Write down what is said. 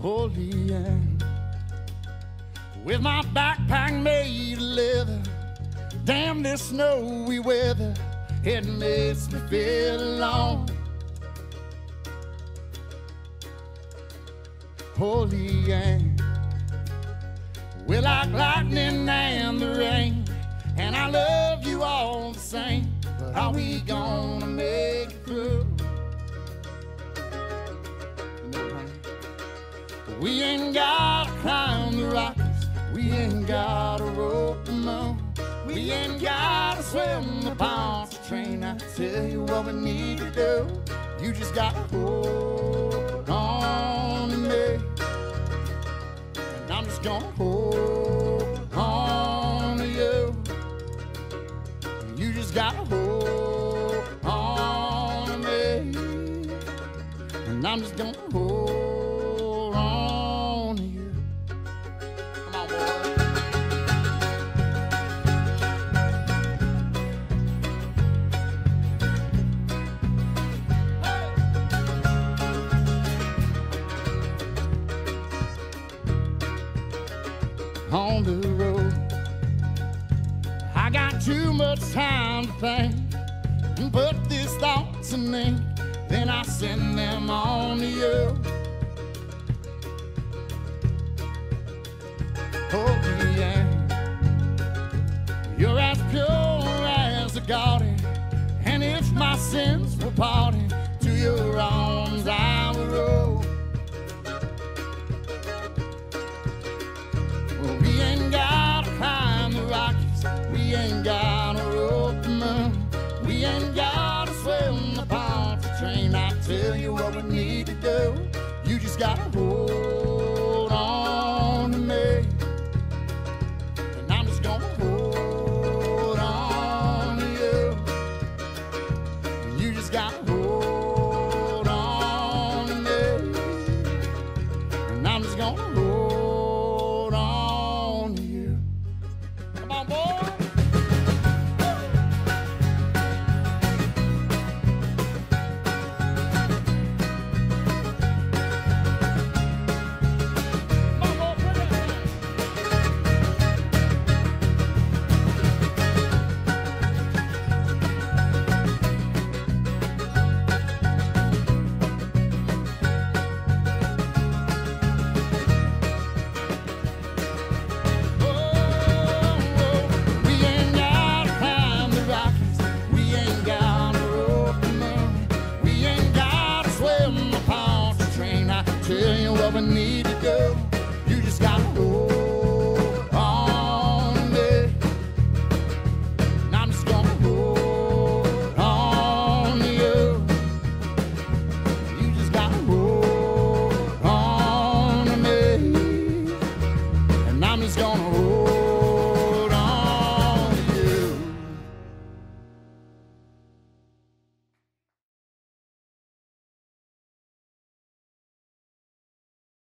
holy and with my backpack made of leather. Damn this snowy weather, it makes me feel alone. Holy and we like lightning and the rain, and I love you all the same. But are we gonna make it through? We ain't gotta climb the Rockies. We ain't gotta rope the moon. We ain't gotta swim the Ponce train. I tell you what we need to do. You just gotta hold on to me. And I'm just gonna hold on to you. You just gotta hold on to me. And I'm just gonna hold on you. Come on, boy. on the road. I got too much time to think put these thoughts in me. Then I send them on to you. Yeah. You're as pure as a garden. And if my sins were pardoned, to your arms I will roll. We ain't gotta climb the Rockies. We ain't gotta rope the moon. We ain't gotta swim the train. I tell you what we need to do. You just gotta hold never need to go. You just gotta go.